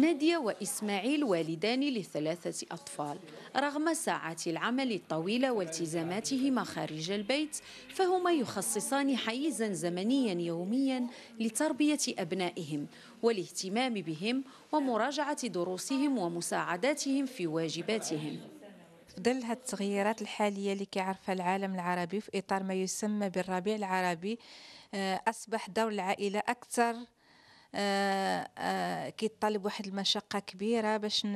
نادية وإسماعيل والدان لثلاثة أطفال. رغم ساعات العمل الطويلة والتزاماتهما خارج البيت فهما يخصصان حيزا زمنيا يوميا لتربية أبنائهم والاهتمام بهم ومراجعة دروسهم ومساعداتهم في واجباتهم. ظل هذه التغييرات الحالية اللي كيعرفها العالم العربي في إطار ما يسمى بالربيع العربي آه، أصبح دور العائلة أكثر كيطالب واحد المشقة كبيرة باش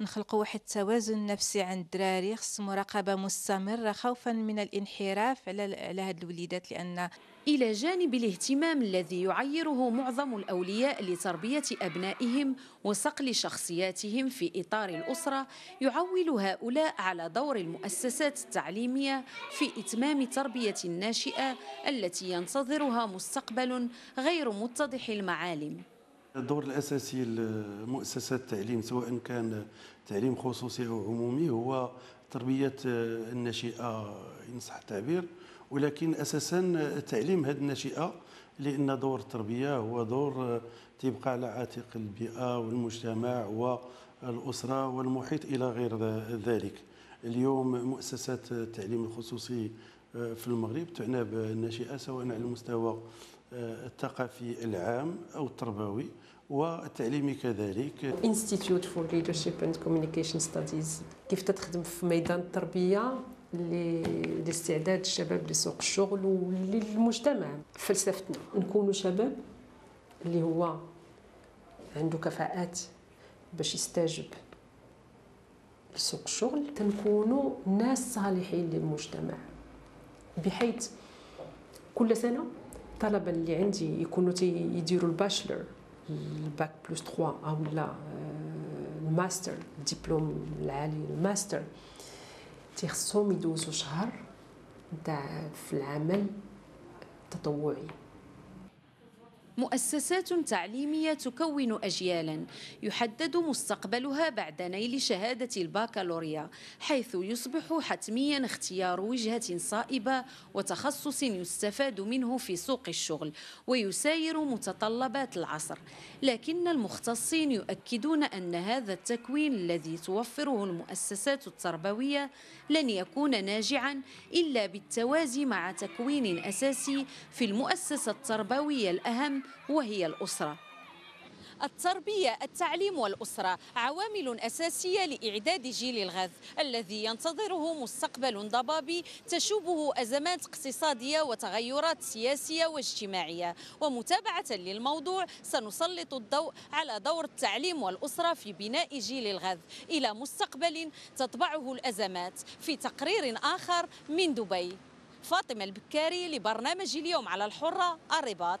نخلقوا واحد التوازن نفسي عند الدراري. خص مراقبة مستمرة خوفا من الانحراف على على هاد الوليدات لأن إلى جانب الاهتمام الذي يعيره معظم الأولياء لتربية أبنائهم وصقل شخصياتهم في إطار الأسرة يعول هؤلاء على دور المؤسسات التعليمية في إتمام تربية الناشئة التي ينتظرها مستقبل غير متضح المعالم الدور الأساسي لمؤسسات التعليم سواء كان تعليم خصوصي أو عمومي هو تربية الناشئه إن صح التعبير. ولكن أساسا تعليم هذه الناشئه لأن دور التربية هو دور تيبقى على عاتق البيئة والمجتمع والأسرة والمحيط إلى غير ذلك. اليوم مؤسسات التعليم الخصوصي في المغرب تعنى بالناشئه سواء على المستوى الثقافي العام أو التربوي والتعليمي كذلك. Institute for Leadership and Communication Studies كيف تخدم في ميدان التربية لاستعداد الشباب لسوق الشغل وللمجتمع؟ فلسفتنا. نكونوا شباب اللي هو عنده كفاءات باش يستجب لسوق الشغل. تنكونوا ناس صالحين للمجتمع. بحيث كل سنة الطلبه اللي عندي يكونوا يديروا ال bachelor ال bac plus 3 أو لا الماستر الدبلوم العالي الماستر. تيخصهم يدوزوا شهر نتاع في العمل التطوعي. مؤسسات تعليمية تكون أجيالا. يحدد مستقبلها بعد نيل شهادة الباكالوريا حيث يصبح حتميا اختيار وجهة صائبة وتخصص يستفاد منه في سوق الشغل ويساير متطلبات العصر. لكن المختصين يؤكدون أن هذا التكوين الذي توفره المؤسسات التربوية لن يكون ناجعا إلا بالتوازي مع تكوين أساسي في المؤسسة التربوية الأهم وهي الأسرة. التربية التعليم والأسرة عوامل أساسية لإعداد جيل الغد الذي ينتظره مستقبل ضبابي تشوبه أزمات اقتصادية وتغيرات سياسية واجتماعية. ومتابعة للموضوع سنسلط الضوء على دور التعليم والأسرة في بناء جيل الغد إلى مستقبل تطبعه الأزمات في تقرير آخر من دبي. فاطمة البكاري لبرنامج اليوم على الحرة الرباط.